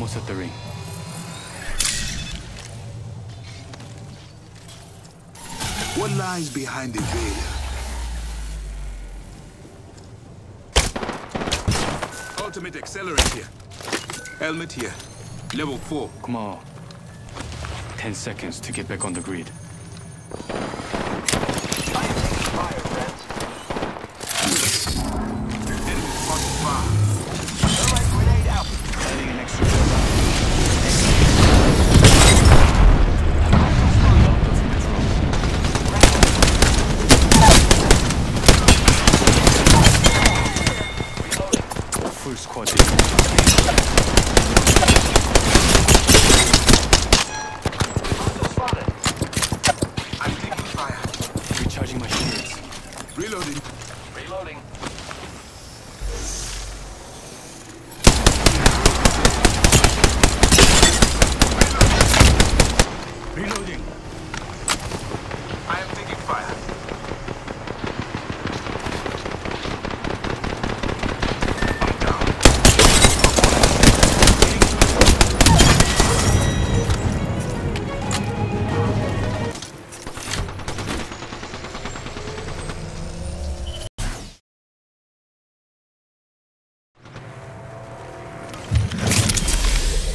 almost at the ring. What lies behind the veil? Ultimate accelerant here. Helmet here. Level 4. Come on. 10 seconds to get back on the grid. Squad. I'm taking fire. Recharging my shields. Reloading. Reloading. Reloading.